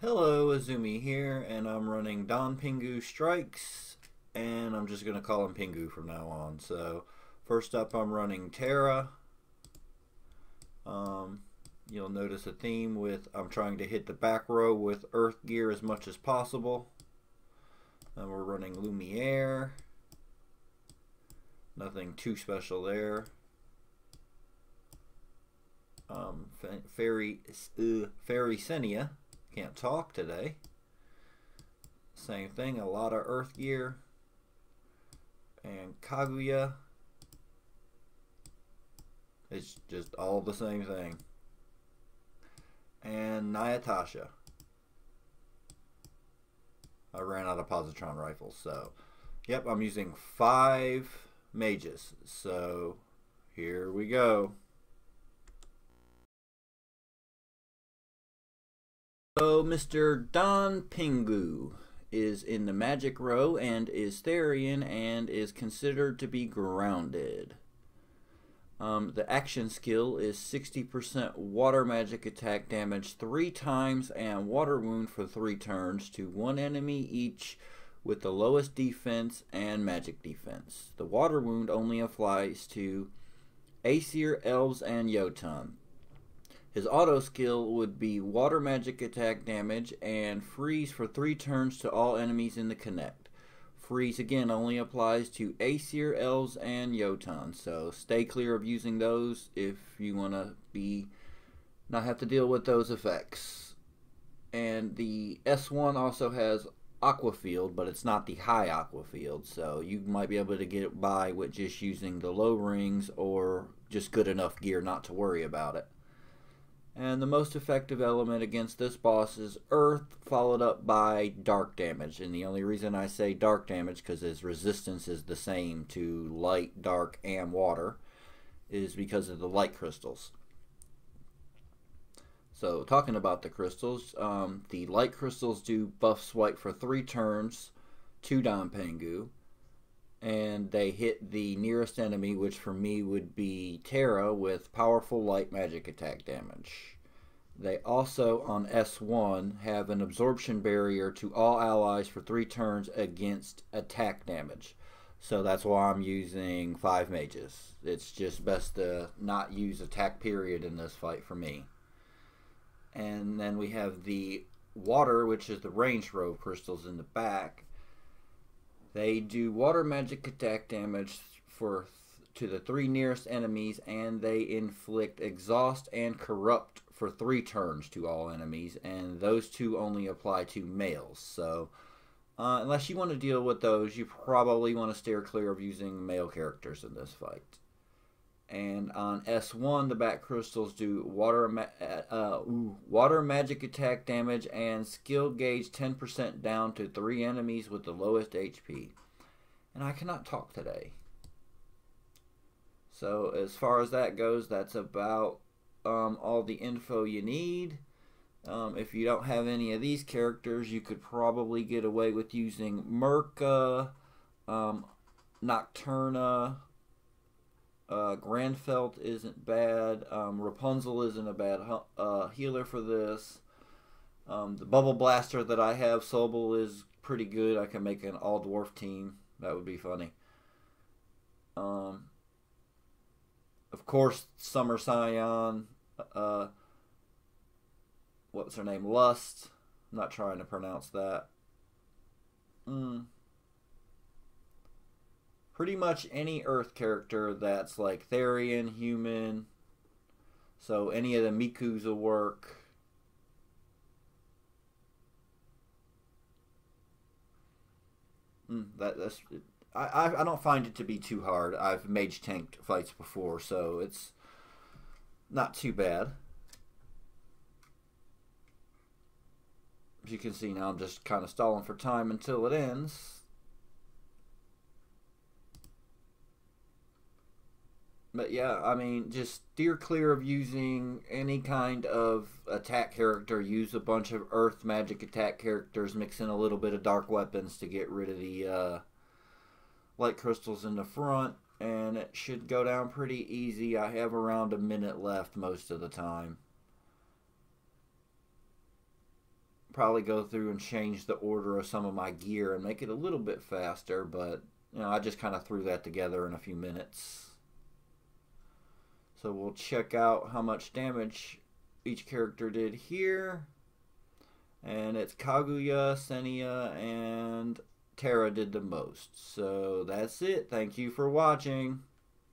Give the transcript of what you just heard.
Hello, Azumi here, and I'm running Don Pinguino Strikes, and I'm just going to call him Pingu from now on. So, first up, I'm running Terra. Um, you'll notice a theme with I'm trying to hit the back row with Earth gear as much as possible. And we're running Lumiere. Nothing too special there. Um, Fairy, uh, Fairy Senia can't talk today. Same thing, a lot of earth gear. And Kaguya. It's just all the same thing. And Nayatasha. I ran out of positron rifles, so yep, I'm using five mages. So here we go. So Mr. Don Pingu is in the magic row and is Therian and is considered to be grounded. Um, the action skill is 60% water magic attack damage three times and water wound for three turns to one enemy each with the lowest defense and magic defense. The water wound only applies to Aesir, Elves, and Jotun. His auto skill would be water magic attack damage and freeze for three turns to all enemies in the connect. Freeze again only applies to Aesir, Elves, and Jotun, so stay clear of using those if you want to be not have to deal with those effects. And the S1 also has Aqua Field, but it's not the high Aqua Field, so you might be able to get by with just using the low rings or just good enough gear not to worry about it. And the most effective element against this boss is Earth, followed up by Dark damage. And the only reason I say Dark damage, because his resistance is the same to Light, Dark, and Water, is because of the Light Crystals. So, talking about the crystals, um, the Light Crystals do buff swipe for three turns to Don Pingu. And they hit the nearest enemy, which for me would be Terra, with powerful light magic attack damage. They also, on S1, have an absorption barrier to all allies for three turns against attack damage. So that's why I'm using five mages. It's just best to not use attack period in this fight for me. And then we have the water, which is the range row crystals in the back. They do water magic attack damage for to the three nearest enemies, and they inflict exhaust and corrupt for three turns to all enemies, and those two only apply to males. So, uh, unless you want to deal with those, you probably want to steer clear of using male characters in this fight. And on S1, the back crystals do water ma uh, ooh, water magic attack damage and skill gauge 10% down to three enemies with the lowest HP. And I cannot talk today. So as far as that goes, that's about um, all the info you need. Um, if you don't have any of these characters, you could probably get away with using Mirka, um, Nocturna, uh, Grandfelt isn't bad. Um, Rapunzel isn't a bad uh, healer for this. Um, the Bubble Blaster that I have, Sobel, is pretty good. I can make an all dwarf team. That would be funny. Um, of course, Summer Scion, uh, what's her name? Lust. I'm not trying to pronounce that. Mm. Pretty much any Earth character that's like Therian, human. So any of the Mikus will work. Mm, that that's I, I don't find it to be too hard. I've mage tanked fights before, so it's not too bad. As you can see now, I'm just kind of stalling for time until it ends. But yeah, I mean, just steer clear of using any kind of attack character. Use a bunch of earth magic attack characters, mix in a little bit of dark weapons to get rid of the uh, light crystals in the front and it should go down pretty easy. I have around a minute left most of the time. probably go through and change the order of some of my gear and make it a little bit faster, but you know, I just kind of threw that together in a few minutes. So we'll check out how much damage each character did here. And it's Kaguya, Senia, and Terra did the most. So that's it. Thank you for watching.